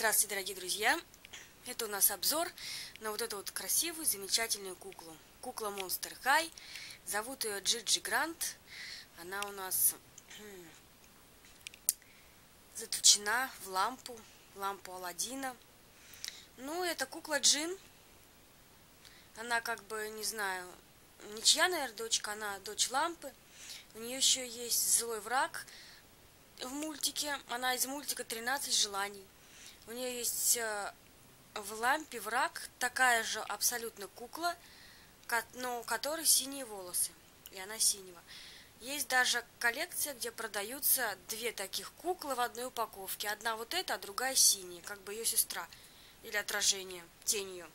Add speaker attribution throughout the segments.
Speaker 1: Здравствуйте, дорогие друзья! Это у нас обзор на вот эту вот красивую, замечательную куклу. Кукла Monster High. Зовут ее Джиджи Грант. Она у нас хм, заточена в лампу, лампу Алладина. Ну, это кукла Джин. Она как бы, не знаю, ничья, наверное, дочка, она дочь лампы. У нее еще есть злой враг в мультике. Она из мультика «13 желаний». У нее есть э, в лампе враг, такая же абсолютно кукла, но у которой синие волосы, и она синего. Есть даже коллекция, где продаются две таких куклы в одной упаковке. Одна вот эта, а другая синяя, как бы ее сестра. Или отражение, тень ее.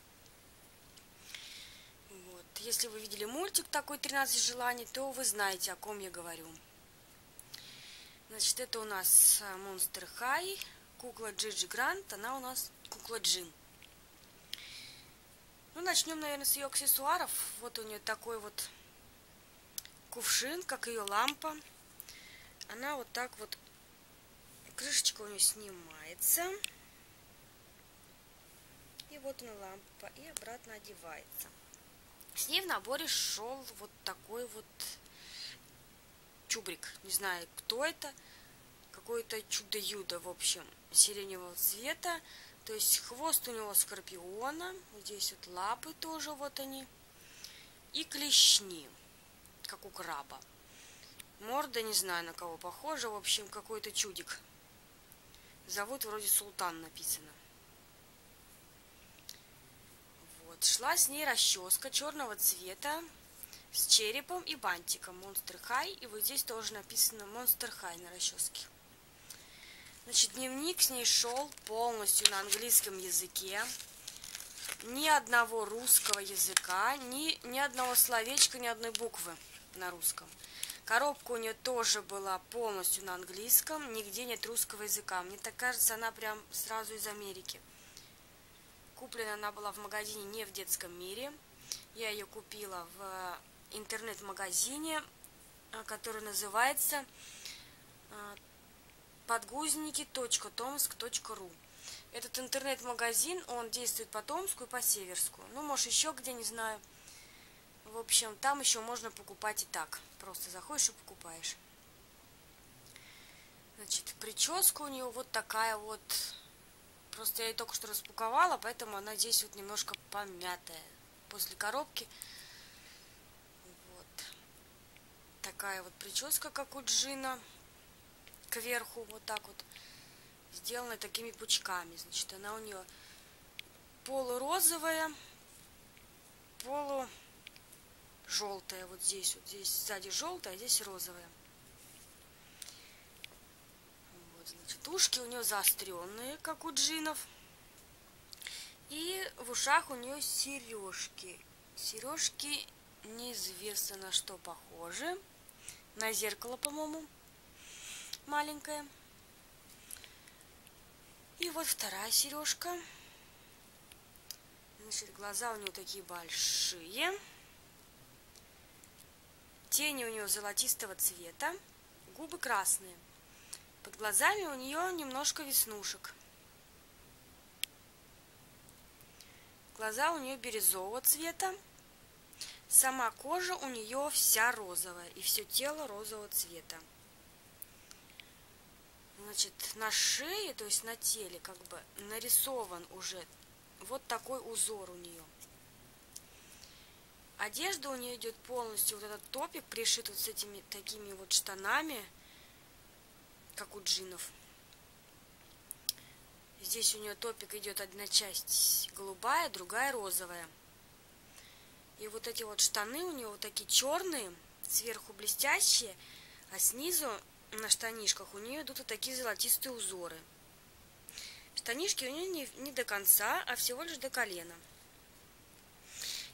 Speaker 1: Вот. Если вы видели мультик такой «13 желаний», то вы знаете, о ком я говорю. Значит, это у нас э, Monster High кукла Джиджи Грант, она у нас кукла Джин. Ну, начнем, наверное, с ее аксессуаров. Вот у нее такой вот кувшин, как ее лампа. Она вот так вот, крышечка у нее снимается. И вот она лампа, и обратно одевается. С ней в наборе шел вот такой вот чубрик. Не знаю, кто это какое-то чудо-юдо, в общем, сиреневого цвета. То есть хвост у него скорпиона, здесь вот лапы тоже вот они. И клешни, как у краба. Морда, не знаю на кого похожа, в общем, какой-то чудик. Зовут вроде Султан написано. Вот, шла с ней расческа черного цвета с черепом и бантиком Monster High. И вот здесь тоже написано Monster High на расческе. Значит, дневник с ней шел полностью на английском языке. Ни одного русского языка, ни, ни одного словечка, ни одной буквы на русском. Коробка у нее тоже была полностью на английском, нигде нет русского языка. Мне так кажется, она прям сразу из Америки. Куплена она была в магазине не в детском мире. Я ее купила в интернет-магазине, который называется подгузники.томск.ру. Этот интернет-магазин, он действует по Томску и по Северску. Ну, может, еще где, не знаю. В общем, там еще можно покупать и так. Просто заходишь и покупаешь. Значит, прическа у нее вот такая вот. Просто я ее только что распаковала, поэтому она здесь вот немножко помятая. После коробки. Вот. Такая вот прическа, как у Джина кверху, вот так вот, сделаны такими пучками. Значит, она у нее полурозовая, полу желтая вот здесь, вот здесь сзади желтая, а здесь розовая. Вот, значит, ушки у нее заостренные, как у джинов. И в ушах у нее сережки. Сережки неизвестно на что похожи. На зеркало, по-моему маленькая. И вот вторая сережка. Значит, глаза у нее такие большие. Тени у нее золотистого цвета. Губы красные. Под глазами у нее немножко веснушек. Глаза у нее бирюзового цвета. Сама кожа у нее вся розовая и все тело розового цвета значит, на шее, то есть на теле, как бы нарисован уже вот такой узор у нее. Одежда у нее идет полностью, вот этот топик пришит вот с этими такими вот штанами, как у джинов. Здесь у нее топик идет одна часть голубая, другая розовая. И вот эти вот штаны у нее вот такие черные, сверху блестящие, а снизу на штанишках у нее идут вот такие золотистые узоры. Штанишки у нее не, не до конца, а всего лишь до колена.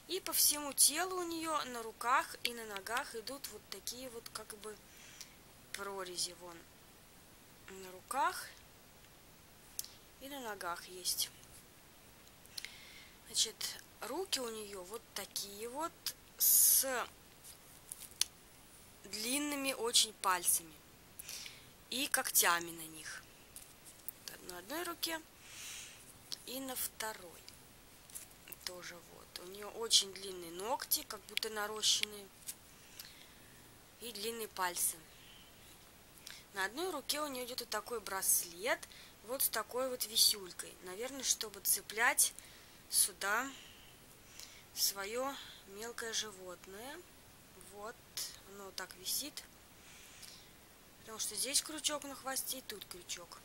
Speaker 1: И по всему телу у нее на руках и на ногах идут вот такие вот как бы прорези вон. На руках и на ногах есть. Значит, руки у нее вот такие вот с длинными очень пальцами и когтями на них. На одной руке И на второй тоже вот. У нее очень длинные ногти, как будто нарощенные. И длинные пальцы. На одной руке у нее идет вот такой браслет, вот с такой вот висюлькой. Наверное, чтобы цеплять сюда свое мелкое животное. Вот, оно так висит. Потому что здесь крючок на хвосте и тут крючок.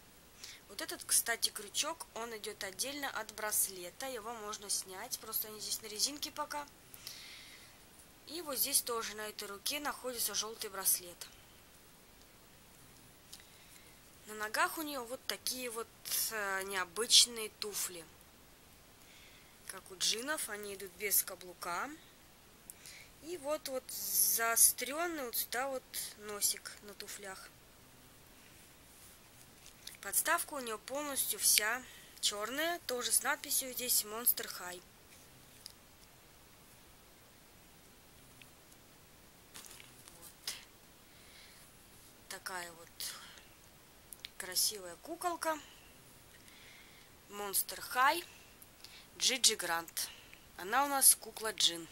Speaker 1: Вот этот, кстати, крючок, он идет отдельно от браслета. Его можно снять, просто они здесь на резинке пока. И вот здесь тоже на этой руке находится желтый браслет. На ногах у нее вот такие вот э, необычные туфли. Как у джинов, они идут без каблука. И вот вот заостренный вот сюда вот носик на туфлях. Подставка у нее полностью вся черная, тоже с надписью здесь Monster High. Вот. Такая вот красивая куколка. Monster High Джиджи Грант. Она у нас кукла Джин.